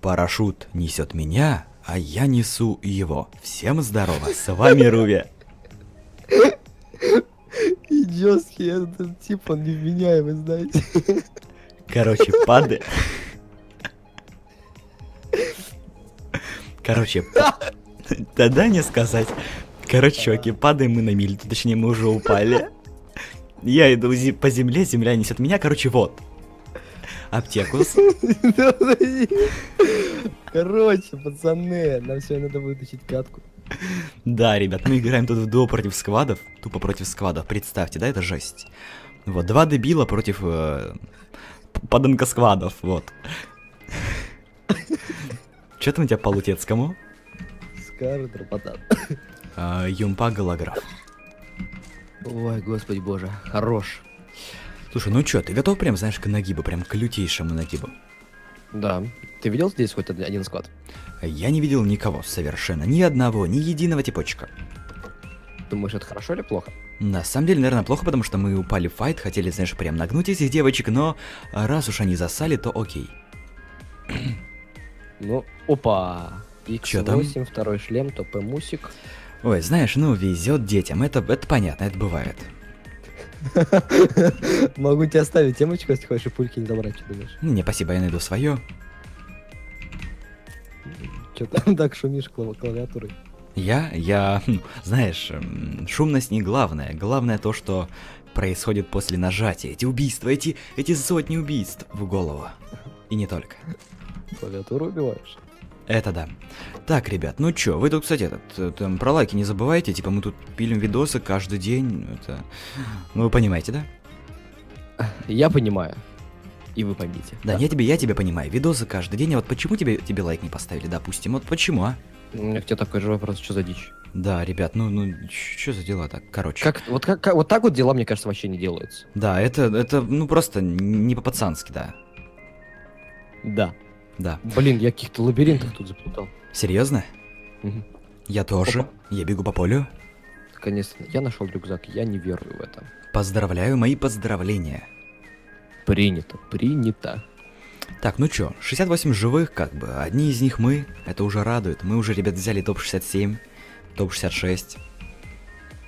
Парашют несет меня, а я несу его. Всем здорово, с вами Руби. Идиотский этот тип, он невменяемый, знаете. Короче, пады. Короче, па- да не сказать. Короче, чуваки, падаем мы на миль, точнее мы уже упали. Я иду по земле, земля несет меня, короче, вот. Аптеку. Короче, пацаны, нам сегодня надо вытащить катку. Да, ребят, мы играем тут в дуо против сквадов. Тупо против сквадов. Представьте, да, это жесть. Вот, два дебила против э, п- подонка сквадов, вот. Че там у тебя по Лутецкому? Скары, тропота. А, Юмпа голограф. Ой, господи боже, хорош. Слушай, ну чё, ты готов прям, знаешь, к нагибу, прям к лютейшему нагибу? Да. Ты видел здесь хоть один- склад? Я не видел никого совершенно, ни одного, ни единого типочка. Думаешь, это хорошо или плохо? На самом деле, наверное, плохо, потому что мы упали в файт, хотели, знаешь, прям нагнуть этих девочек, но раз уж они засали, то окей. Ну, опа. Чё там? X8, второй шлем, ТП мусик. Ой, знаешь, ну, везет детям, это, это понятно, это бывает. Могу тебе оставить темочку, если хочешь, и пульки не забрать, что думаешь? Не, спасибо, я найду свое. Че там так шумишь клавиатурой? Я, я, хм, знаешь, м, шумность не главное. Главное то, что происходит после нажатия. Эти убийства, эти, эти сотни убийств в голову. И не только. Клавиатуру убиваешь? Это да. Так, ребят, ну чё, вы тут, кстати, этот, э, там, про лайки не забывайте, типа мы тут пилим видосы каждый день, это... Ну вы понимаете, да? Я понимаю. И вы поймите. Да, я тебе, я тебя понимаю, видосы каждый день, а вот почему тебе, тебе лайк не поставили, допустим, вот почему, а? У меня к тебе такой же вопрос, что за дичь? Да, ребят, ну, ну, что за дела так, короче. Как, вот, как, как- вот так вот дела, мне кажется, вообще не делаются. Да, это, это, ну, просто не по-пацански, да. Да. Да. Блин, я каких-то лабиринтах тут заплутал. Серьезно? Я тоже. Опа. Я бегу по полю. Наконец-то. Я нашел рюкзак, я не верю в это. Поздравляю, мои поздравления. Принято, принято. Так, ну чё, 68 живых, как бы. Одни из них мы, это уже радует. Мы уже, ребят, взяли топ-67, топ-66.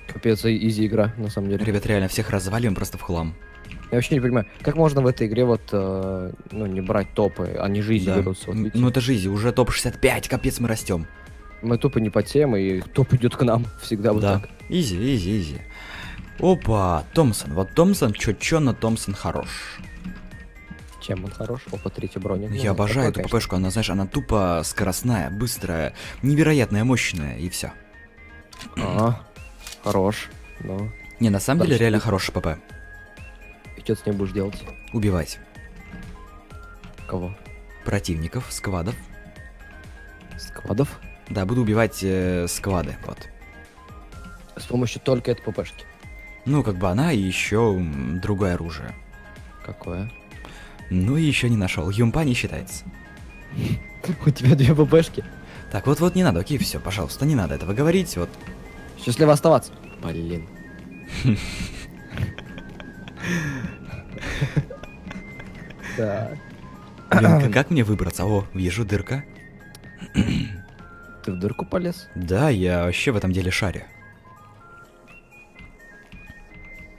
Капец, изи игра, на самом деле. Ребят, реально всех разваливаем просто в хлам. Я вообще не понимаю, как можно в этой игре вот, э, ну, не брать топы, они же easy Да. берутся. Вот видите? ну это жизнь, уже топ-65, капец, мы растем. Мы тупо не по теме, и топ идет к нам всегда вот да. так. Easy, easy, easy. Опа, Томпсон. Вот Томпсон, чё-чё, но Томпсон хорош. Чем он хорош? Опа, третья броня. Ну, Я обожаю эту. ППшку, она, знаешь, она тупо скоростная, быстрая, невероятная, мощная, и все. А, хорош. Ну, Не, на самом деле Дальше реально идти. хороший ПП. И что ты с ним будешь делать? Убивать Кого? противников, сквадов. Складов? Да, буду убивать э, сквады, вот. С помощью только этой ППшки. Ну, как бы она и еще другое оружие. Какое? Ну еще не нашел. Юмпа не считается. У тебя две ППшки? Так, вот-вот не надо, окей, все, пожалуйста, не надо этого говорить, вот. Счастливо оставаться. Блин. Блин, как мне выбраться? О, вижу дырка. Ты в дырку полез? Да, я вообще в этом деле шарю.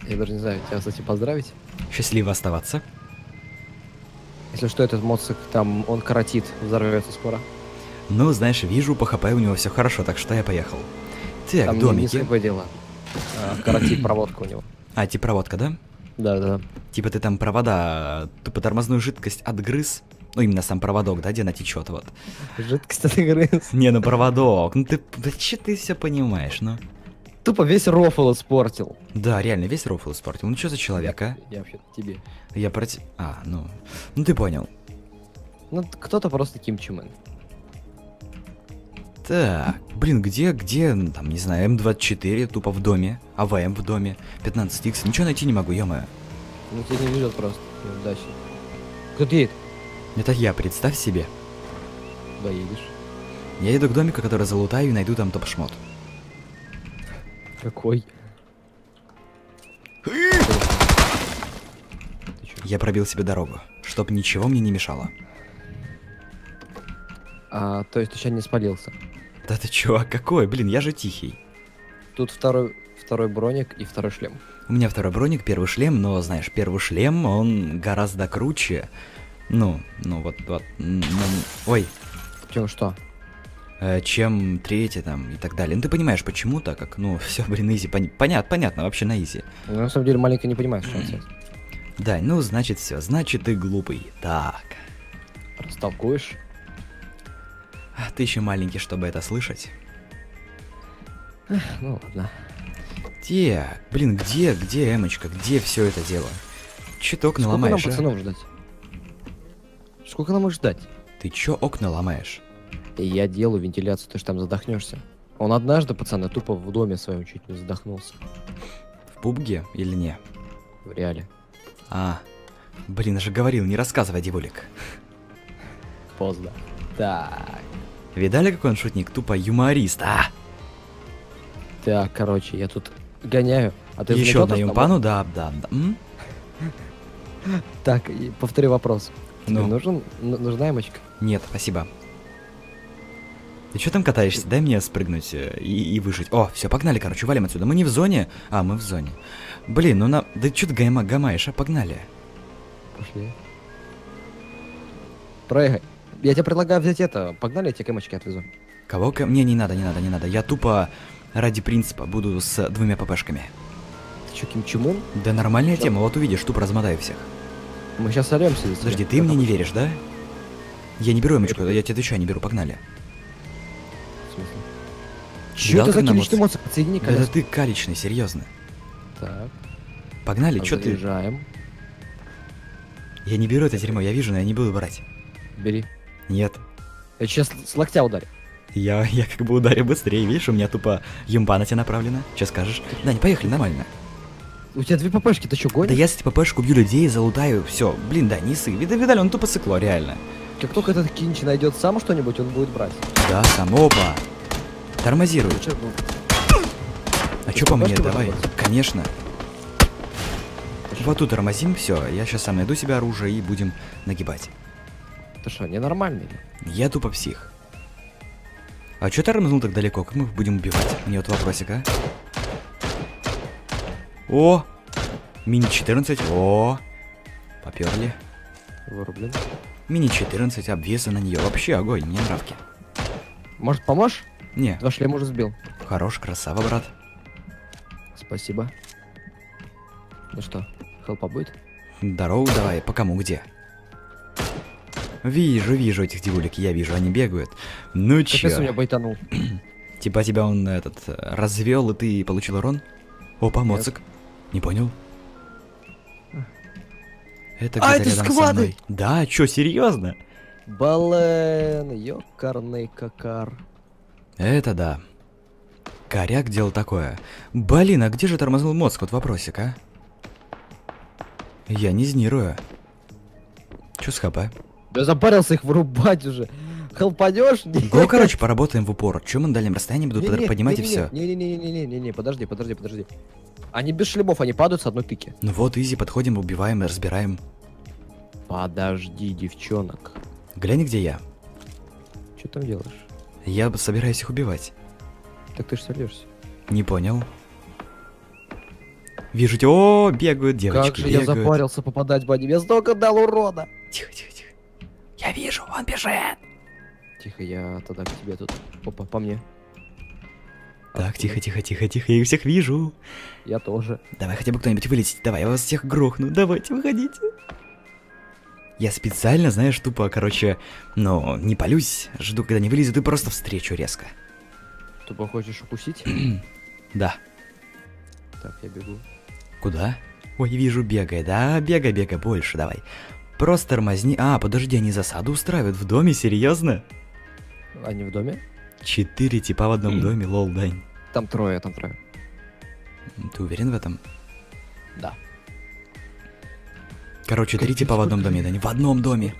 Я даже не знаю, тебя, кстати, поздравить. Счастливо оставаться. Если что, этот моцик там, он коротит, взорвется скоро. Ну, знаешь, вижу, по ХП у него все хорошо, так что я поехал. Так, там не- не домики. такое дело. А, коротит проводка у него. А, типа проводка, да? Да, да. Типа ты там провода, тупо тормозную жидкость отгрыз. Ну, именно сам проводок, да, где она течет, вот. Жидкость от игры. Не, ну проводок, ну ты, да че ты все понимаешь, ну? Тупо весь рофл испортил. Да, реально, весь рофл испортил. Ну что за человек, а? Я вообще тебе. Я против... А, ну... Ну ты понял. Ну, кто-то просто Ким Чимен. Так, блин, где, где, ну, там, не знаю, М24 тупо в доме, АВМ в доме, 15Х, ничего найти не могу, ё Ну, тебя не везет просто. Неудачно. Кто-то едет. Это я, представь себе. Да, едешь. Я иду к домику, который залутаю и найду там топ-шмот. Какой? Я пробил себе дорогу, чтоб ничего мне не мешало. А, то есть ты сейчас не спалился. Да ты чё, а какой? Блин, я же тихий. Тут второй, второй броник и второй шлем. У меня второй броник, первый шлем, но, знаешь, первый шлем, он гораздо круче. Ну, ну вот, вот. ну, ой, Чё, что? э, чем третий там и так далее. Ну ты понимаешь, почему так как, ну, все, блин, изи. понятно, понятно, вообще на изи. Ну, на самом деле маленько не понимаешь, что он. Да, ну, значит, все, значит, ты глупый. Так. Растолкуешь? А Ты еще маленький, чтобы это слышать. Ну ладно. Где? Блин, где, где Эмочка? Где все это дело? Окна Сколько нам ломаешь, а? пацанов ждать? Сколько нам их ждать? Ты чё окна ломаешь? Я делаю вентиляцию, ты ж там задохнешься. Он однажды, пацаны, тупо в доме своем чуть не задохнулся. В пубге или не? В реале. А, блин, я же говорил, не рассказывай, девулик. Поздно. Так. Видали, какой он шутник? Тупо юморист, а? Так, короче, я тут гоняю. А ты Еще одна юмпану, да, да, да. М? Так, повтори вопрос. Тебе Ну. нужен, нужна эмочка? Нет, спасибо. Ты что там катаешься? Дай мне спрыгнуть э, и, и выжить. О, все, погнали, короче, валим отсюда. Мы не в зоне. А, мы в зоне. Блин, ну на... Да что ты гайма, гамаешь, а? Погнали. Пошли. Прыгай. Я тебе предлагаю взять это. Погнали, я тебе к эмочке отвезу. Кого ко мне не надо, не надо, не надо. Я тупо ради принципа буду с двумя ППшками. Ты чё, Ким Ын? Да нормальная Чё? тема, вот увидишь, тупо размотаю всех. Мы сейчас за тебя. Подожди, ты Как мне не веришь, да? Я не беру эмочку, я тебе отвечаю, не беру, погнали. В смысле? Чё это за нам личный эмоции? эмоции? Отсоедини Да это ты калечный, серьезно. Так, Погнали, что ты? Я не беру это дерьмо, я вижу, но я не буду брать. Бери. Нет. Я сейчас с локтя ударю. Я, я как бы ударю быстрее, видишь, у меня тупо юмба на тебя направлена. Че скажешь? Дань, поехали, нормально. У тебя две ППшки, ты что, гонишь? Да я с ППшку бью людей, залутаю, все. Блин, да, не сы. Вида, видали, он тупо сыкло, реально. Как только этот кинч найдет сам что-нибудь, он будет брать. Да, сам, опа. Тормозирует. Ну, А Ты чё по мне, давай. выбрать? Конечно. Вот тут тормозим, все. Я сейчас сам найду себе оружие и будем нагибать. Ты что, ненормальный? Я тупо псих. А чё тормознул так далеко? Как мы их будем убивать? Мне вот вопросик, а? О! Мини 14. О! Поперли. Вырублен. Мини 14, обвесы на нее. Вообще огонь, мне нравки. Может, поможешь? Не, Два шлема уже сбил. хорош, красава, брат. Спасибо. Ну что, хелпа будет? Здорово, давай, по кому, где? Вижу, вижу этих девулек, я вижу, они бегают. Ну Капец, у меня чё? байтанул. Типа тебя он этот развел, и ты получил урон? Опа, моцик. Не понял? Это А, это мной. Да, чё, серьезно? Бален, ёкарный какар. Это да. Коряк делал такое. Блин, а где же тормознул мозг? Вот вопросик, а? Я не знирую. Чё с хп? Я запарился их вырубать уже. Хелпанешь? Го, короче, поработаем в упор. Чё мы на дальнем расстоянии буду под- поднимать и все. Не-не-не-не-не-не, подожди, подожди, подожди. Они без шлемов, они падают с одной тыки. Ну вот, изи, подходим, убиваем и разбираем. Подожди, девчонок. Глянь, где я. Что там делаешь? Я собираюсь их убивать. Так ты ж сольешься. Не понял. Вижу, те- о, бегают девочки, как же я бегают. запарился попадать по ним. Я столько дал урона. Тихо, тихо. Я вижу, он бежит. Тихо, я тогда к тебе тут. Опа, по мне. Так, Откуда? тихо, тихо, тихо, тихо, я их всех вижу. Я тоже. Давай хотя бы кто-нибудь вылетит. Давай, я вас всех грохну. Давайте, выходите. Я специально, знаешь, тупо, короче, ну, не полюсь, жду, когда не вылезет, и просто встречу резко. Тупо хочешь укусить? Да. так, я бегу. Куда? Ой, вижу, бегай, да, бегай, бегай, больше, давай. Просто тормозни. А, подожди, они засаду устраивают в доме, серьезно? Они в доме? Четыре типа в одном доме, лол, Дань. Там трое, там трое. Ты уверен в этом? Да. Короче, три типа в одном доме, же- Дань, в одном доме.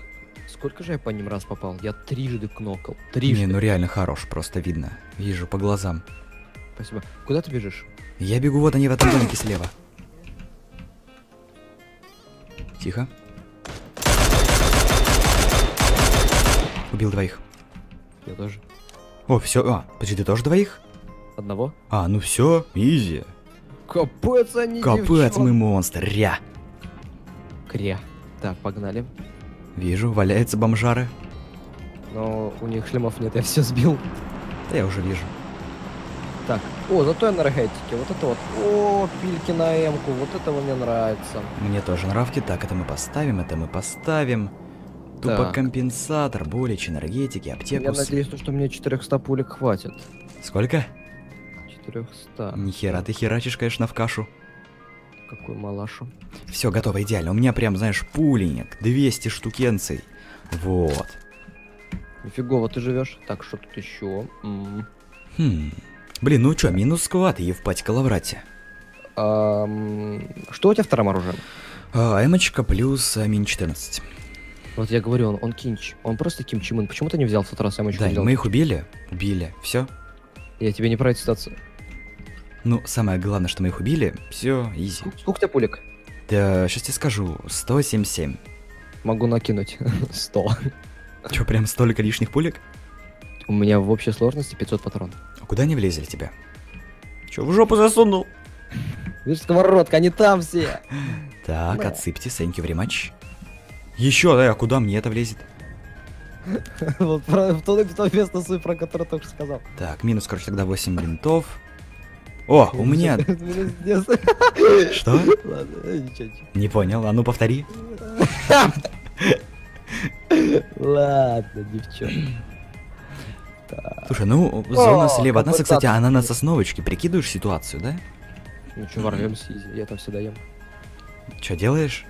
Сколько же я по ним раз попал? Я трижды кнокал. Не, Трижды. ну реально хорош, просто видно. Вижу по глазам. Спасибо. Куда ты бежишь? Я бегу, вот они в этом домике слева. Тихо. Убил двоих. Я тоже. О, все, а, подожди, ты тоже двоих? Одного? А, ну все, изи. Капец, они Капец, девчонки. мы монстр, ря. Кря. Так, погнали. Вижу, валяются бомжары. Но у них шлемов нет, я все сбил. Да я уже вижу. Так, о, зато энергетики, вот это вот. О, пильки на эмку, вот этого мне нравится. Мне тоже нравки. Так, это мы поставим, это мы поставим. Тупо компенсатор, болич, энергетики, Я аптеку. с- надеюсь, что мне 400 пулек хватит. Сколько? 400. Нихера ты херачишь, конечно, в кашу. Какую малашу. Все, готово, идеально. У меня прям, знаешь, пуленек, 200 штукенций. Вот. Нифигово ты живешь. Так, что тут еще? М. Хм. Блин, ну чё, минус сквад, Евпать Калаврате. Ам, Что у тебя вторым оружием? А, эмочка плюс а, мин 14. Вот я говорю, он, он кинч. Он просто Ким Чимын. Почему ты не взял в тот раз эмочку Да, мы их убили. Убили. Все. Я тебе не про эту ситуацию. Ну, самое главное, что мы их убили. Все, изи. Сколько, сколько тебя пулек? Да, сейчас тебе скажу. 177. Могу накинуть 100. Чё, прям столько лишних пулек? У меня в общей сложности 500 патронов. А куда они влезли тебе? Чё, в жопу засунул? Видишь, сковородка, они там все. Так, отсыпьте, thank you very much. Еще, да, а куда мне это влезет? Вот в то, место суть, про которое только сказал. Так, минус, короче, тогда 8 винтов. О, у меня... Минус 10. Что? Э, ничего, ничего. Не понял, а ну повтори. Ладно, девчонки. Слушай, ну, зона слева от нас, кстати, она на сосновочке. Прикидываешь ситуацию, да? Ну что, ворвемся, я там всегда ем. Что делаешь?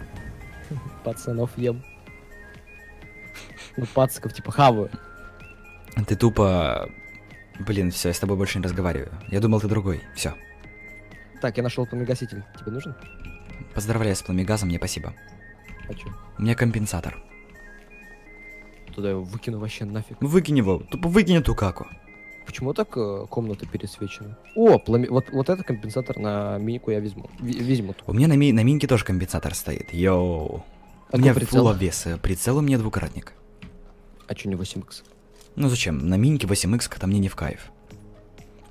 Пацанов ем. Ну, пациков типа хаваю. Ты тупо... Блин, все, я с тобой больше не разговариваю. Я думал, ты другой. Все. Так, я нашел пламегаситель. Тебе нужен? Поздравляю с пламегазом, мне спасибо. А чё? У меня компенсатор. Туда его выкину вообще нафиг. Выкинь его, тупо выкинь эту каку. Почему так э, комната пересвечена? О, пламе... вот, вот это компенсатор на минику я возьму. Ви- Возьму. У меня на, ми- на минке тоже компенсатор стоит. Йоу. У меня прицел? фул обвес. э, Прицел у меня двукратник. А чё не 8х? Ну зачем? На минке 8х как-то мне не в кайф.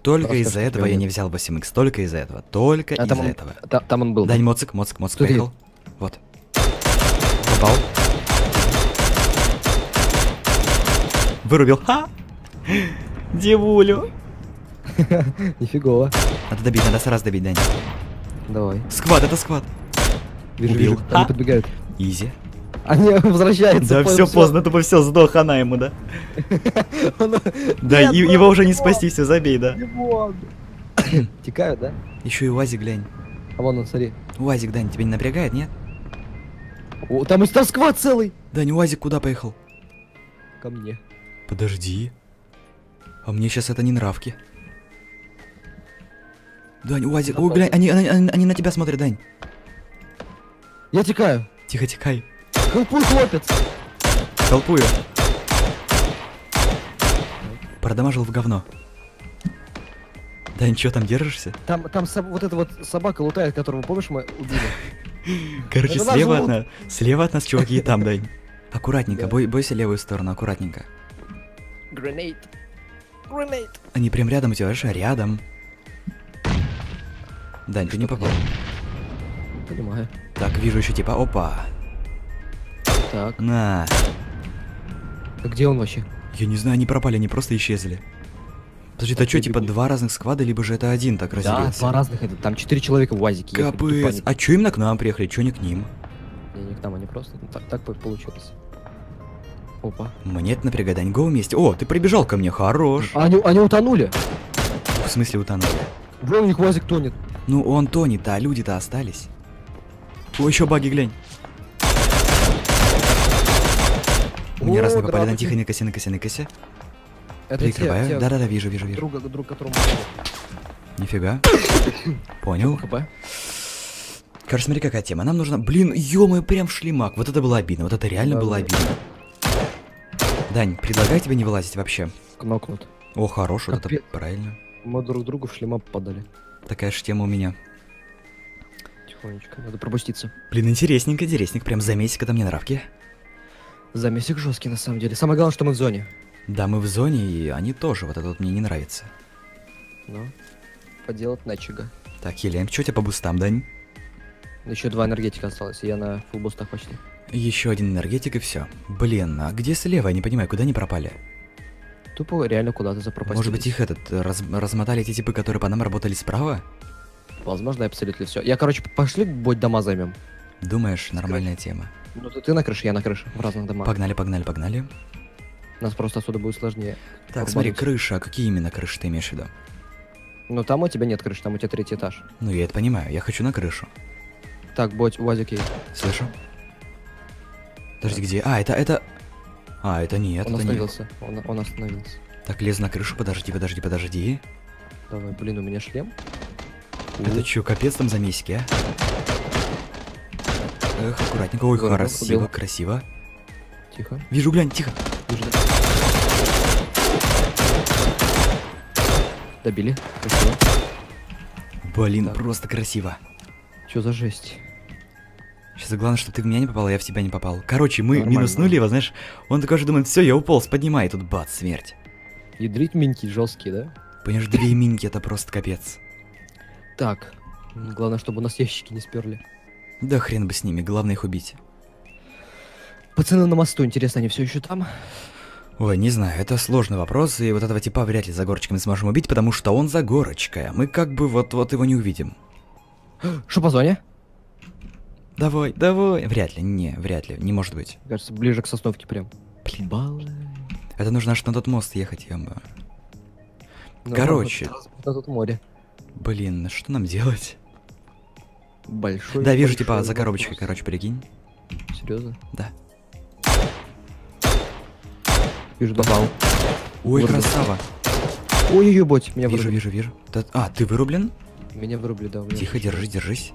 Только из-за этого я нет. не взял 8х. Только из-за этого. Только А из-за этого. Та- там он был. Дань моцик, моцик, моцик Смотри. поехал. Вот. Попал. Вырубил. Ха! Девулю. Нифигово. Надо добить, надо сразу добить, Дань. Давай. Сквад, это сквад. Вижу, Убил. вижу. Они А. подбегают. Изи. Они возвращаются. Да, все поздно, тупо все, сдох, она ему, да? Да, его уже не спасти, все, забей, да? Текают, да? Еще и УАЗик глянь. А вон он, смотри. УАЗик, Дань, тебя не напрягает, нет? О, там и там сквад целый. Дань, УАЗик куда поехал? Ко мне. Подожди. А мне сейчас это не нравки. Дань, УАЗик, ой, глянь, они, они, они- они на тебя смотрят, Дань. Я текаю. Тихо, тикай. Хелпуй, хлопец. Толпую. Продамажил в говно. Дань, что там держишься? Там, там соб- вот эта вот собака лутает, которого, помнишь, мы убили? Короче, Это слева от нас, слева от нас чуваки и там, Дань. Аккуратненько, Да. бой, бойся левую сторону, аккуратненько. Гренейд. Гренейд. Они прям рядом у тебя, видишь, рядом. Дань, ты не попал. Понимаю. Так, вижу еще типа, опа. Так, На. а где он вообще? Я не знаю, они пропали, они просто исчезли. Подожди, Так что, типа бегу. два разных склада, либо же это один так Да, разделился? два разных это. Там четыре человека в УАЗике. Капец. А чё именно к нам приехали, чё не к ним? они- Не, не к нам, они просто. ну, Так, так по- получилось. Опа. Мне это напрягает, Дань, го вместе. О, ты прибежал ко мне, хорош. А Они, они утонули. В смысле утонул? Вон у них УАЗик тонет. Ну он тонет, а люди-то остались. О, еще баги, глянь. Мне О, раз не попали, графики. тихо, не коси, не коси, не коси. Это те- Прикрываю. Да-да-да, вижу, вижу, вижу. Друга, друг которому... Нифига. Понял. ХП. Короче, смотри, какая тема. Нам нужно... Блин, ё прям шлемак. Вот это было обидно. Вот это реально Да, было да. обидно. Дань, предлагаю тебе не вылазить вообще. Кнокнут. О, хорош, вот это правильно. Мы друг другу в шлема попадали. Такая же тема у меня. Тихонечко. Надо пропуститься. Блин, интересненько, интересненько. Прям заметь, когда мне нравки. Замесик жесткий на самом деле. Самое главное, что мы в зоне. Да, мы в зоне, и они тоже. Вот это вот мне не нравится. Ну, поделать нечего. Так, Елен, что у тебя по бустам, Дань? Еще два энергетика осталось, я на фулбустах почти. Еще один энергетик и все. Блин, а где слева? Я не понимаю, куда они пропали? Тупо реально куда-то запропастились. Может быть их этот раз- размотали эти типы, которые по нам работали справа? Возможно, абсолютно все. Я, короче, пошли будь дома займем. Думаешь, нормальная тема. Ну, ты, ты на крыше, я на крыше, в разных домах. Погнали, погнали, погнали. Нас просто отсюда будет сложнее. Так, смотри, Рубануть. крыша. А какие именно крыши ты имеешь в виду? Но там у тебя нет крыши, там у тебя третий этаж. Ну, я это понимаю. Я хочу на крышу. Так, бодь, УАЗик есть. Слышу? Подожди, где? А, это, это... А, это нет, он это не... остановился, он, он остановился. Так, лезу на крышу, подожди, подожди, подожди. Давай, блин, у меня шлем. Это чё, капец там за месики, а? Эх, аккуратненько. Ой, Здорово, красиво, убил. красиво. Тихо. Вижу, глянь, тихо. Вижу. Добили. Красиво. Блин, Так. просто красиво. Что за жесть? Сейчас главное, чтобы ты в меня не попал, а я в тебя не попал. Короче, мы Нормально. минуснули его, знаешь, он такой же думает, все, я уполз, поднимай, и тут бац, смерть. Ядрить миньки жесткие, да? Понимаешь, две минки, это просто капец. Так. Главное, чтобы у нас ящики не сперли. Да хрен бы с ними, главное их убить. Пацаны на мосту, интересно, они все еще там? Ой, не знаю, это сложный вопрос, и вот этого типа вряд ли за горочками сможем убить, потому что он за горочкой, а мы как бы вот-вот его не увидим. Что по зоне? Давай, давай. Вряд ли, не, вряд ли, не может быть. Кажется, ближе к сосновке прям. Блин, баллы. Это нужно аж на тот мост ехать, ёмба. Ну, Короче. вот тут море. Блин, что нам делать? Большой. да, вижу, большой типа, за коробочкой, короче, прикинь. Серьезно? Да. Вижу, добавил. Ой, Вырубил. красава. Ой-ой-ой, боть, меня Вижу, вырубили. вижу, вижу. Да- а, ты вырублен? Меня вырубили, да. меня Тихо, держись, держись.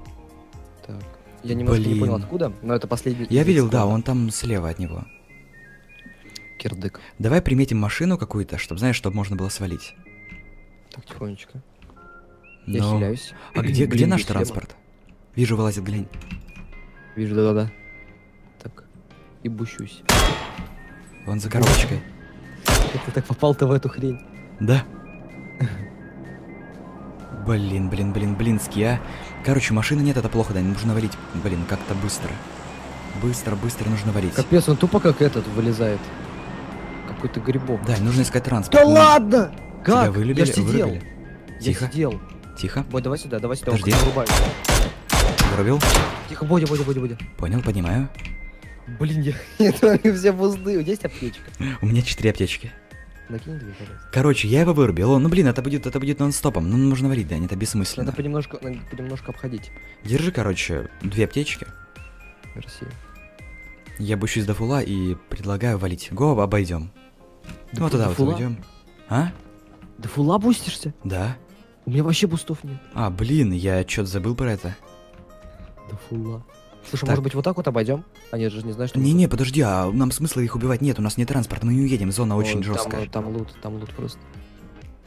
Так. Я немножко не понял, Блин. откуда, но это последний. Я видел, да, склада. он там слева от него. Кирдык. Давай приметим машину какую-то, чтобы, знаешь, чтобы можно было свалить. Так, тихонечко. Я Но- хиляюсь. А где, где Блин, наш транспорт? Вижу, вылазит, глянь. Вижу, да-да-да. Так. И бущусь. Он за коробочкой. Как ты так попал-то в эту хрень? Да. Блин, блин, блин, блинский, а. Короче, машины нет, это плохо, да, нужно валить, блин, как-то быстро. Быстро, быстро нужно валить. Капец, он тупо как этот вылезает. Какой-то грибок. Да, нужно искать транспорт. Да Ну, ладно! Тебя Как? вылюбили, Я сидел. вырубили. Я Тихо. сидел. Тихо, Бой, давай сюда, давай сюда. Подожди. вырубил. Тихо, Бодя, Бодя, Бодя, Бодя. Понял, поднимаю. Блин, я... Это все пузды. Есть аптечка? У меня четыре аптечки. Накинь две, пожалуйста. Короче, я его вырубил. Он, ну блин, это будет, это будет нон-стопом. Ну нужно валить, да, это Надо бессмысленно. понемножку, надо понемножку обходить. Держи, короче, две аптечки. Мерси. Я бущусь до фула и предлагаю валить. Го, обойдем. Да ну фу- туда до вот уйдем. А? Да фула бустишься? Да. У меня вообще бустов нет. А, блин, я что-то забыл про это. Да фула. Слушай, Так. может быть вот так вот обойдем? Они же не знают, что... Не-не, подожди, а нам смысла их убивать нет, у нас нет транспорта, мы не уедем, зона тут- очень О, там, жесткая. Там, лут, там лут просто.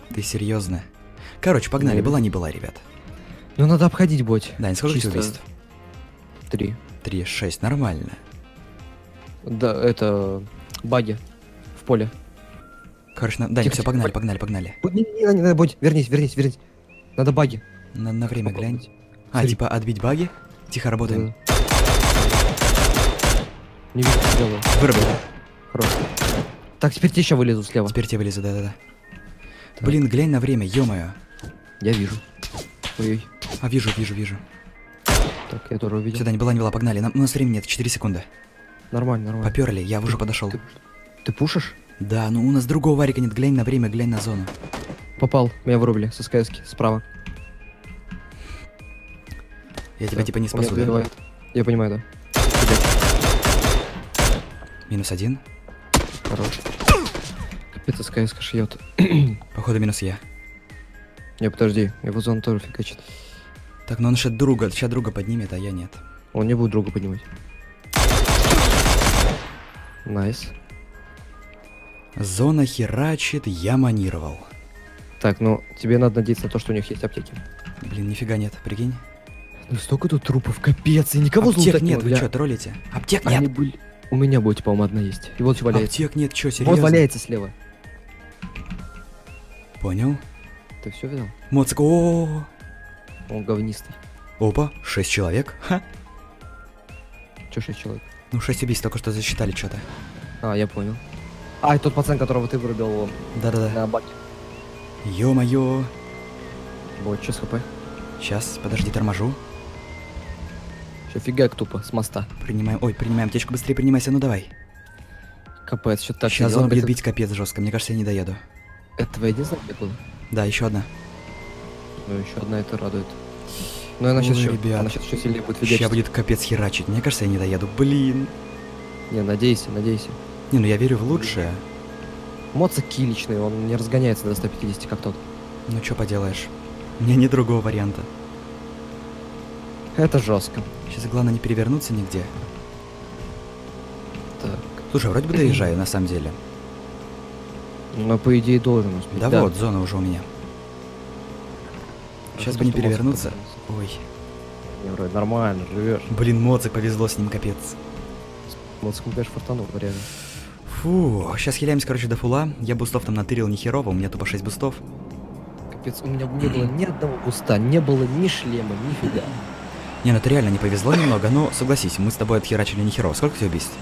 Ты серьезно? Короче, погнали, Ну, была не была, ребят. Ну надо обходить, боть. Да, сколько Чисто. убийств? Три. Три, шесть, нормально. Да, это... Баги. В поле. Короче, на... да, все, погнали, погнали, погнали. Не, не, не, Бодь, вернись, вернись, вернись. Надо баги. На, на время глянь. А, Смотри. типа отбить баги? Тихо, работаем. Да. Не вижу, что делаю. Вырубил. Хорош. Так, теперь тебе еще вылезу слева. Теперь тебе вылезу, да-да-да. Блин, глянь на время, ё-моё. Я вижу. Ой, А, вижу, вижу, вижу. так, я тоже увидел. Сюда не была, не была, погнали. Нам, у нас времени нет, 4 секунды. Нормально, нормально. Поперли, я уже подошел. Ты, ты пушишь? Да, ну у нас другого варика нет, глянь на время, глянь на зону. Попал. Меня вырубили со СКСки, справа. Я тебя типа не спасу, да? Я понимаю, да. Минус один. Хорош. Капец, СКСка шьет. Походу минус я. Не, подожди, его зона тоже фигачит. Так, ну он сейчас друга, сейчас друга поднимет, а я нет. Он не будет друга поднимать. Nice. Зона херачит, я манировал. Так, ну, тебе надо надеяться на то, что у них есть аптеки. Блин, нифига нет, прикинь. Ну столько тут трупов, капец, и никого Аптек злутать нет, вы что, троллите? Аптек Они нет! были... У меня будет, по-моему, одна есть. И вот валяется. Аптек нет, что, серьезно? Вот валяется слева. Понял. Ты все видел? Моцик, о, Он говнистый. Опа, 6 человек. Ха. Че 6 человек? Ну, 6 убийств только что засчитали что-то. А, я понял. А, и тот пацан, которого ты вырубил Да-да-да. на баке. Ё-моё. Вот, что с хп? Сейчас, подожди, торможу. Че фигак тупо, с моста. Принимаем, ой, принимаем аптечку, быстрее принимайся, ну давай. Капец, что так Сейчас он будет бить капец жестко, мне кажется, я не доеду. Это твоя единственная было? Да, еще одна. Ну, еще одна это радует. Ну, она сейчас еще, ребят. она сейчас еще сильнее будет Сейчас фигачить. будет капец херачить, мне кажется, я не доеду. Блин. Не, надейся, надейся. Не, ну я верю в лучшее. Моцик киличный, он не разгоняется до 150, как тот. Ну что поделаешь. У меня нет другого варианта. Это жестко. Сейчас главное не перевернуться нигде. Так. Слушай, вроде бы доезжаю, на самом деле. Но по идее должен успеть. Да, вот, зона уже у меня. Сейчас бы не перевернуться. Ой. Не, вроде нормально, живешь. Блин, Моцик повезло с ним, капец. Моцик, конечно, фартанул, реально. Фу, сейчас хиляемся, короче, до фула. Я бустов там натырил ни херово, у меня тупо 6 бустов. Капец, у меня не было ни одного буста, не было ни шлема, ни фига. Не, ну это реально не повезло немного, но согласись, мы с тобой отхерачили не херово. Сколько тебе убийств?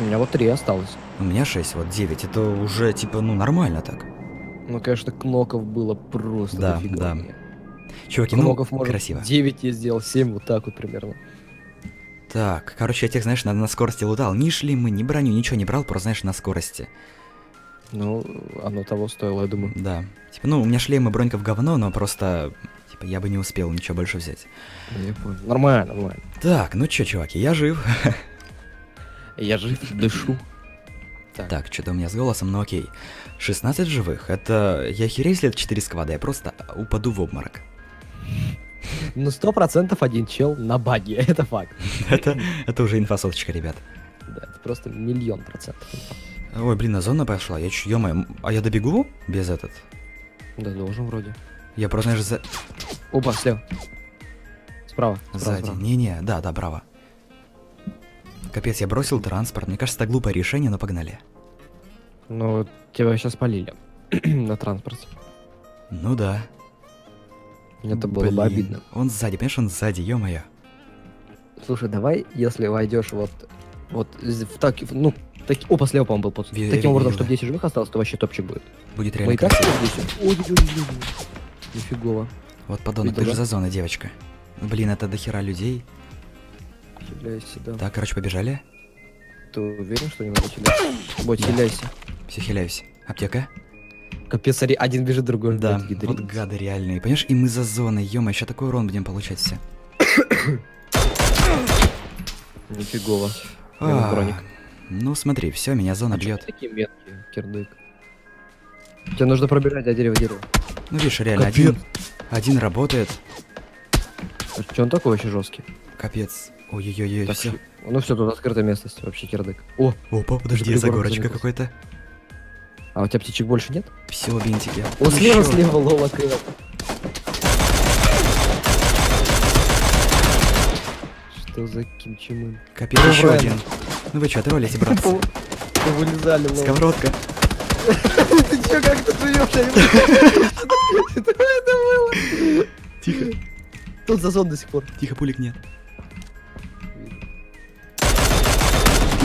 У меня вот три осталось. У меня 6, вот 9. Это уже, типа, ну, нормально так. Ну, конечно, кноков было просто Да, дофига да. меня. Чуваки, ну, Кноков, может, красиво. 9 я сделал, 7 вот так вот примерно. Так, короче, я тех, знаешь, на, на скорости лутал. Ни шлемы, ни броню, ничего не брал, просто, знаешь, на скорости. Ну, оно того стоило, я думаю. Да. Типа, ну, у меня шлем и бронька в говно, но просто, типа, я бы не успел ничего больше взять. Я понял. Нормально, нормально. Так, ну чё, чуваки, я жив. Я жив, дышу. Так, что-то у меня с голосом, но окей. 16 живых. Это... Я херей, если это 4 сквада, я просто упаду в обморок. Ну, сто процентов один чел на баге, это факт. это, это уже инфосоточка, ребят. Да, это просто миллион процентов. Ой, блин, а зона пошла. Я чё, ё а я добегу без этот? Да, должен вроде. Я просто, знаешь, за... Опа, слева. Справа. справа, Сзади. Не-не, да, да, браво. Капец, я бросил транспорт. Мне кажется, это глупое решение, но погнали. Ну, тебя сейчас полили на транспорте. Ну да. Это было Блин, бы обидно. Он сзади, понимаешь, он сзади, ё-моё. Слушай, давай, если войдешь вот, вот в так, ну, таки, опа, слева, по-моему, был под. Таким образом, видела. чтобы 10 живых осталось, то вообще топчик будет. Будет Мы реально и так красиво. здесь. Ой-ой-ой-ой. Нифигово. Вот подонок, ты же за зоной, девочка. Блин, это дохера людей. Хиляйся, да. Так, короче, побежали. Ты уверен, что не надо хиляться? Бой, Да. хиляйся. Все хиляюсь. Аптека? Капец, смотри, один бежит, другой Да, гидрит. вот гады реальные. Понимаешь, и мы за зоной, ё еще такой урон будем получать все. Нифигово. А, броник. Ну смотри, все, меня зона бьет. Такие меткие, кирдык. Тебе нужно пробежать от дерева дерево. Ну видишь, реально, Капец. один, один работает. Что он такой вообще жесткий? Капец. Ой-ой-ой, все. Ну все, тут открытая местность, вообще кирдык. О, Опа, подожди, загорочка какой-то. А у тебя птичек больше нет? Все, бинтики. О, Ну слева, чё? слева, лола крыла. Что за кимчимын? Капец, Ну, еще один. Ну вы что, троллите, братцы? Вылезали, лола. Сковородка. Ты чё, как ты живешь? Что это было? Тихо, Тут зазон до сих пор. тихо, пулик нет.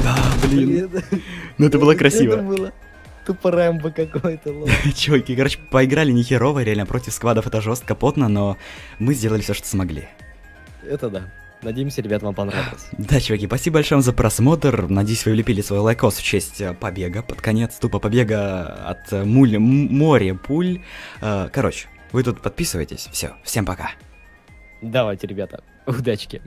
Да, блин. Ну это было красиво. Тупо Рэмбо какой-то. Чуваки, короче, поиграли не херово, реально против сквадов это жестко, потно, но мы сделали все, что смогли. Это да. Надеемся, ребят, вам понравилось. Да, чуваки, спасибо большое вам за просмотр. Надеюсь, вы влепили свой лайкос в честь э, побега. Под конец тупо побега от э, муль, моря пуль. Э, Короче, вы тут подписывайтесь. Все, всем пока. Давайте, ребята, удачки.